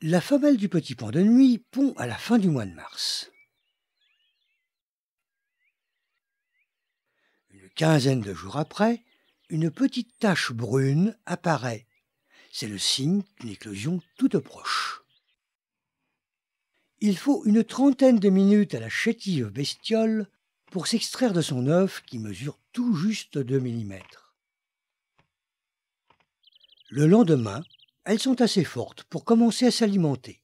La femelle du petit pan de nuit pond à la fin du mois de mars. Une quinzaine de jours après, une petite tache brune apparaît. C'est le signe d'une éclosion toute proche. Il faut une trentaine de minutes à la chétive bestiole pour s'extraire de son œuf qui mesure tout juste 2 mm. Le lendemain, elles sont assez fortes pour commencer à s'alimenter.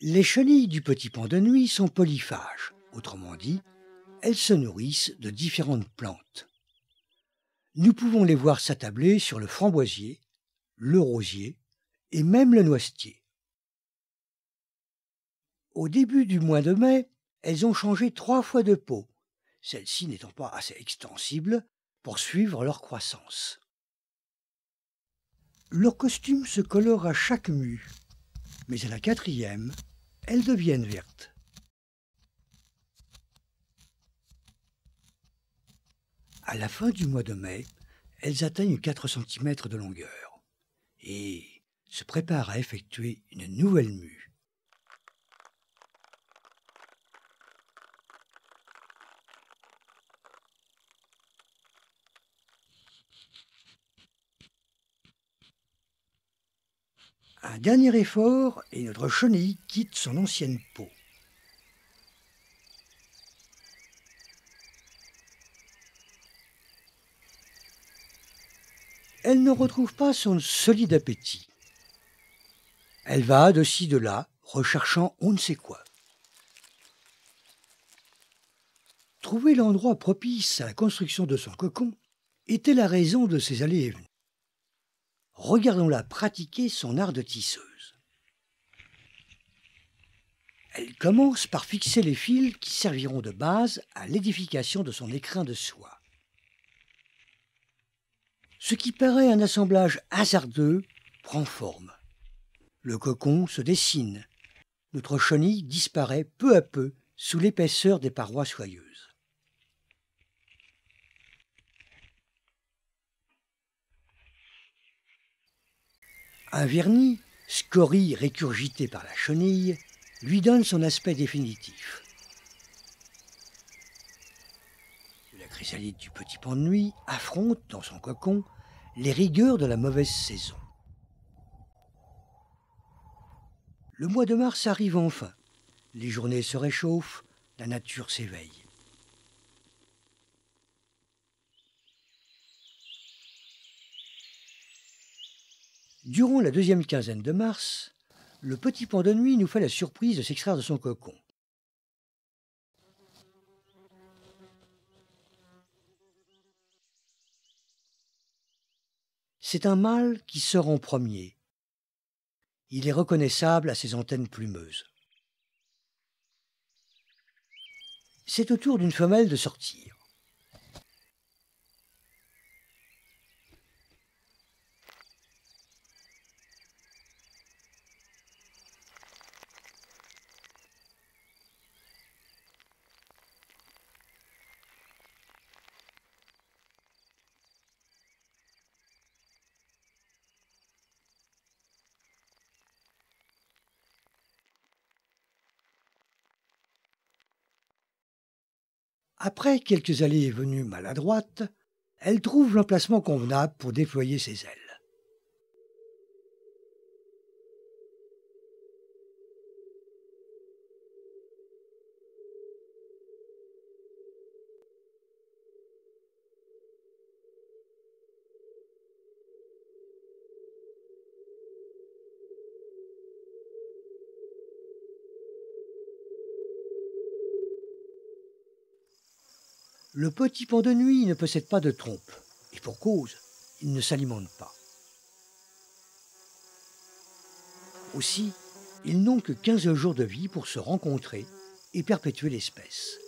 Les chenilles du petit pan de nuit sont polyphages, autrement dit, elles se nourrissent de différentes plantes. Nous pouvons les voir s'attabler sur le framboisier, le rosier et même le noisetier. Au début du mois de mai, elles ont changé trois fois de peau, celles-ci n'étant pas assez extensibles pour suivre leur croissance. Leur costume se colore à chaque mue, mais à la quatrième, elles deviennent vertes. À la fin du mois de mai, elles atteignent 4 cm de longueur et se préparent à effectuer une nouvelle mue. Un dernier effort et notre chenille quitte son ancienne peau. Elle ne retrouve pas son solide appétit. Elle va de ci de là, recherchant on ne sait quoi. Trouver l'endroit propice à la construction de son cocon était la raison de ses allées et venues regardons-la pratiquer son art de tisseuse. Elle commence par fixer les fils qui serviront de base à l'édification de son écrin de soie. Ce qui paraît un assemblage hasardeux prend forme. Le cocon se dessine. Notre chenille disparaît peu à peu sous l'épaisseur des parois soyeuses. Un vernis, scorie récurgité par la chenille, lui donne son aspect définitif. La chrysalide du petit pan de nuit affronte, dans son cocon, les rigueurs de la mauvaise saison. Le mois de mars arrive enfin. Les journées se réchauffent, la nature s'éveille. Durant la deuxième quinzaine de mars, le petit pan de nuit nous fait la surprise de s'extraire de son cocon. C'est un mâle qui sort en premier. Il est reconnaissable à ses antennes plumeuses. C'est au tour d'une femelle de sortir. Après quelques allées et venues maladroites, elle trouve l'emplacement convenable pour déployer ses ailes. Le petit pan de nuit ne possède pas de trompe, et pour cause, il ne s'alimente pas. Aussi, ils n'ont que 15 jours de vie pour se rencontrer et perpétuer l'espèce.